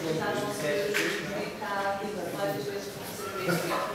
Obrigado. está vezes.